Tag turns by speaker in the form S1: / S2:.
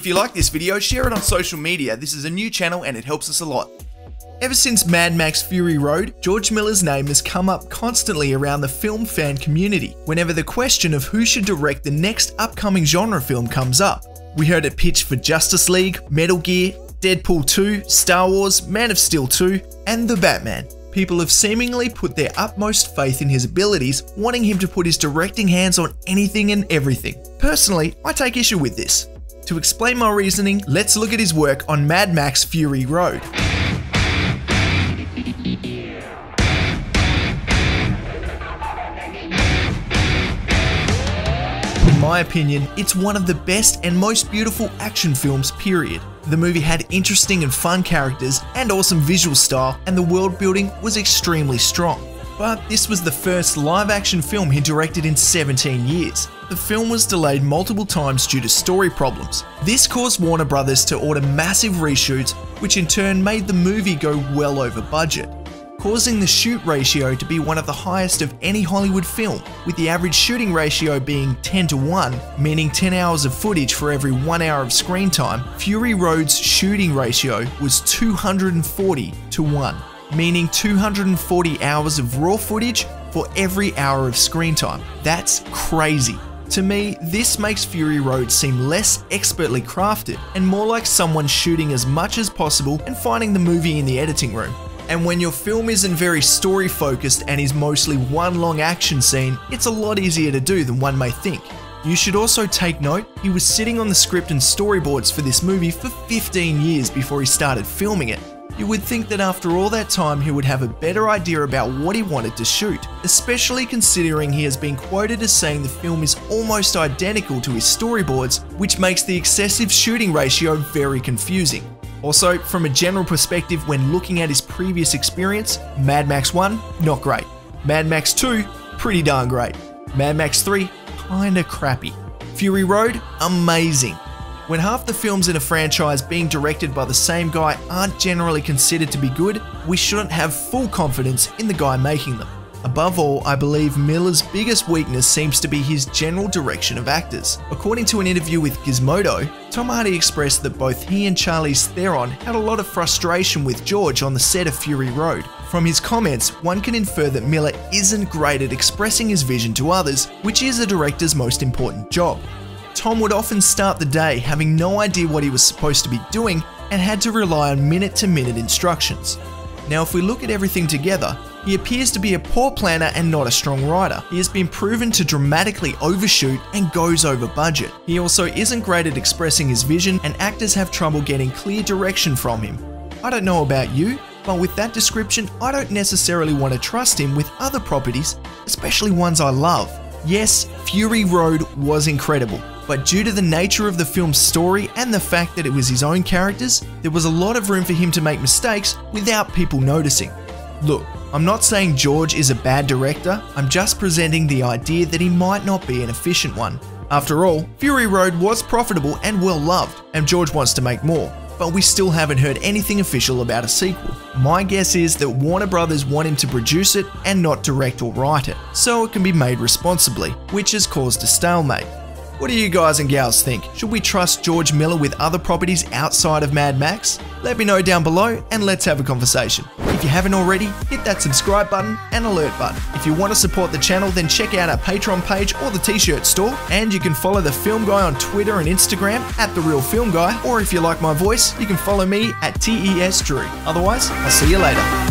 S1: If you like this video, share it on social media. This is a new channel and it helps us a lot. Ever since Mad Max Fury Road, George Miller's name has come up constantly around the film fan community whenever the question of who should direct the next upcoming genre film comes up. We heard it pitched for Justice League, Metal Gear, Deadpool 2, Star Wars, Man of Steel 2, and The Batman. People have seemingly put their utmost faith in his abilities, wanting him to put his directing hands on anything and everything. Personally, I take issue with this. To explain my reasoning, let's look at his work on Mad Max Fury Road. In my opinion, it's one of the best and most beautiful action films, period. The movie had interesting and fun characters and awesome visual style, and the world building was extremely strong. But this was the first live action film he directed in 17 years. The film was delayed multiple times due to story problems. This caused Warner Brothers to order massive reshoots, which in turn made the movie go well over budget causing the shoot ratio to be one of the highest of any Hollywood film, with the average shooting ratio being 10 to 1, meaning 10 hours of footage for every 1 hour of screen time, Fury Road's shooting ratio was 240 to 1, meaning 240 hours of raw footage for every hour of screen time. That's crazy. To me, this makes Fury Road seem less expertly crafted and more like someone shooting as much as possible and finding the movie in the editing room. And when your film isn't very story focused and is mostly one long action scene, it's a lot easier to do than one may think. You should also take note, he was sitting on the script and storyboards for this movie for 15 years before he started filming it. You would think that after all that time he would have a better idea about what he wanted to shoot, especially considering he has been quoted as saying the film is almost identical to his storyboards, which makes the excessive shooting ratio very confusing. Also, from a general perspective, when looking at his previous experience, Mad Max 1, not great. Mad Max 2, pretty darn great. Mad Max 3, kinda crappy. Fury Road, amazing. When half the films in a franchise being directed by the same guy aren't generally considered to be good, we shouldn't have full confidence in the guy making them. Above all, I believe Miller's biggest weakness seems to be his general direction of actors. According to an interview with Gizmodo, Tom Hardy expressed that both he and Charlize Theron had a lot of frustration with George on the set of Fury Road. From his comments, one can infer that Miller isn't great at expressing his vision to others, which is a director's most important job. Tom would often start the day having no idea what he was supposed to be doing and had to rely on minute to minute instructions. Now, if we look at everything together, he appears to be a poor planner and not a strong writer. He has been proven to dramatically overshoot and goes over budget. He also isn't great at expressing his vision and actors have trouble getting clear direction from him. I don't know about you, but with that description, I don't necessarily want to trust him with other properties, especially ones I love. Yes, Fury Road was incredible, but due to the nature of the film's story and the fact that it was his own characters, there was a lot of room for him to make mistakes without people noticing. Look, I'm not saying George is a bad director, I'm just presenting the idea that he might not be an efficient one. After all, Fury Road was profitable and well loved, and George wants to make more, but we still haven't heard anything official about a sequel. My guess is that Warner Brothers want him to produce it and not direct or write it, so it can be made responsibly, which has caused a stalemate. What do you guys and gals think? Should we trust George Miller with other properties outside of Mad Max? Let me know down below and let's have a conversation. If you haven't already, hit that subscribe button and alert button. If you want to support the channel, then check out our Patreon page or the t-shirt store. And you can follow the Film Guy on Twitter and Instagram at The Real Film Guy. Or if you like my voice, you can follow me at TES Drew. Otherwise, I'll see you later.